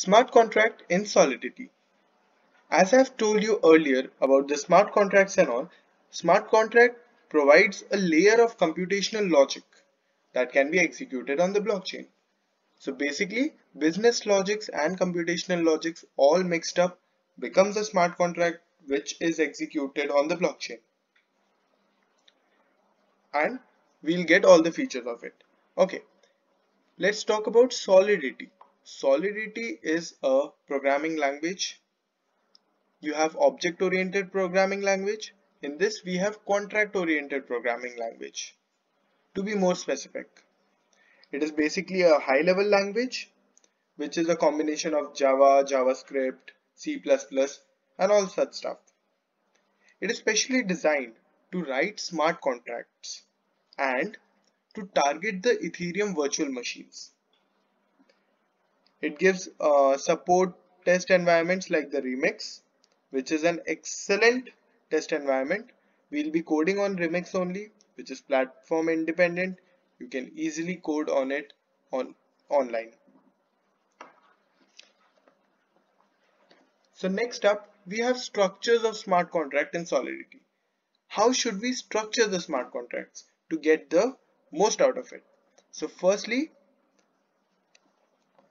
Smart contract in Solidity. As I've told you earlier about the smart contracts and all, smart contract provides a layer of computational logic that can be executed on the blockchain. So basically business logics and computational logics all mixed up becomes a smart contract which is executed on the blockchain. And we'll get all the features of it. Okay, let's talk about Solidity. Solidity is a programming language. You have object-oriented programming language. In this, we have contract-oriented programming language. To be more specific, it is basically a high-level language, which is a combination of Java, JavaScript, C++, and all such stuff. It is specially designed to write smart contracts and to target the Ethereum virtual machines. It gives uh, support test environments like the Remix, which is an excellent test environment. We'll be coding on Remix only, which is platform independent. You can easily code on it on online. So next up, we have structures of smart contract in Solidity. How should we structure the smart contracts to get the most out of it? So firstly,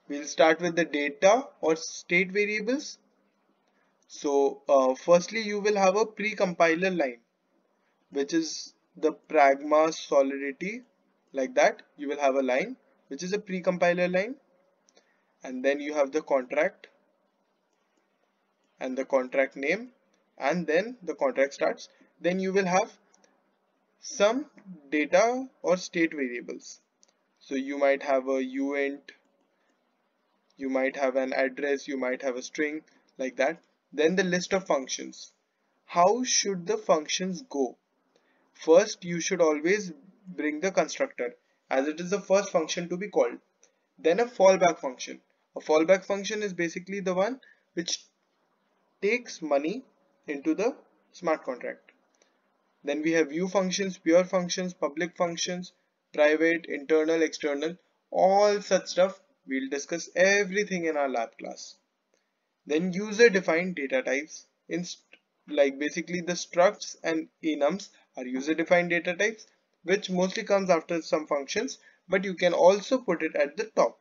we'll start with the data or state variables. So uh, firstly you will have a pre-compiler line which is the pragma solidity like that. You will have a line which is a pre-compiler line. And then you have the contract and the contract name. And then the contract starts. Then you will have some data or state variables. So you might have a uint you might have an address you might have a string like that. Then the list of functions. How should the functions go? First you should always bring the constructor as it is the first function to be called. Then a fallback function. A fallback function is basically the one which takes money into the smart contract. Then we have view functions pure functions public functions private internal external all such stuff We'll discuss everything in our lab class. Then user defined data types in like basically the structs and enums are user defined data types which mostly comes after some functions but you can also put it at the top.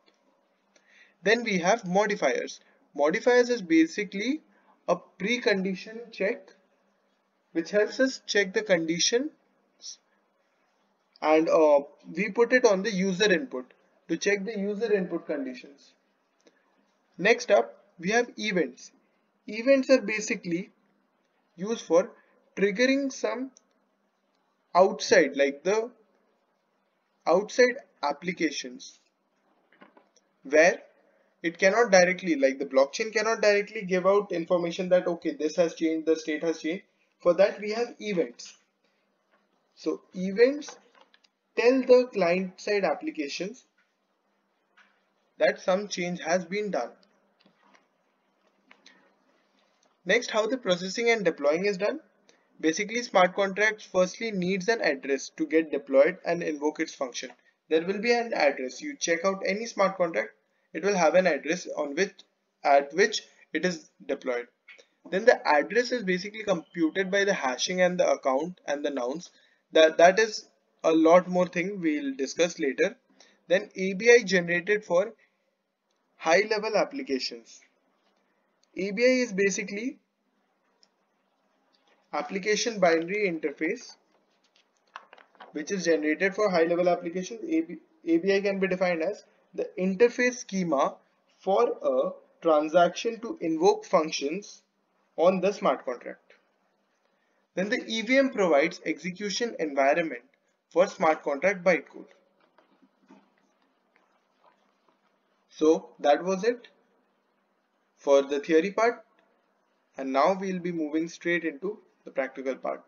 Then we have modifiers. Modifiers is basically a precondition check which helps us check the condition and uh, we put it on the user input to check the user input conditions. Next up, we have events. Events are basically used for triggering some outside like the outside applications where it cannot directly like the blockchain cannot directly give out information that okay this has changed the state has changed for that we have events so events tell the client side applications that some change has been done. Next, how the processing and deploying is done. Basically, smart contracts firstly needs an address to get deployed and invoke its function. There will be an address. You check out any smart contract, it will have an address on which at which it is deployed. Then the address is basically computed by the hashing and the account and the nonce. That that is a lot more thing we'll discuss later. Then ABI generated for high level applications. ABI is basically application binary interface which is generated for high level applications. ABI can be defined as the interface schema for a transaction to invoke functions on the smart contract. Then the EVM provides execution environment for smart contract bytecode. So that was it for the theory part and now we'll be moving straight into the practical part.